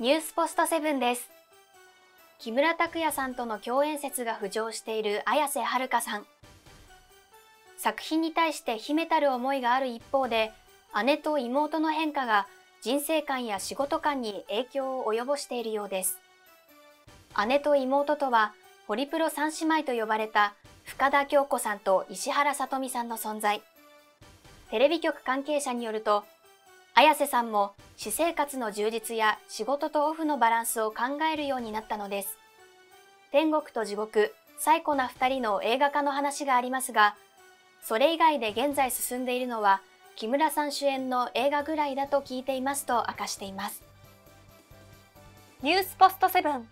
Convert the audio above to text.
ニュースポストセブンです。木村拓哉さんとの共演説が浮上している綾瀬はるかさん。作品に対して秘めたる思いがある一方で、姉と妹の変化が人生観や仕事観に影響を及ぼしているようです。姉と妹とは、ホリプロ三姉妹と呼ばれた深田恭子さんと石原さとみさんの存在。テレビ局関係者によると、綾瀬さんも私生活の充実や仕事とオフのバランスを考えるようになったのです。天国と地獄、最古な二人の映画化の話がありますが、それ以外で現在進んでいるのは、木村さん主演の映画ぐらいだと聞いていますと明かしています。ニュースポストセブン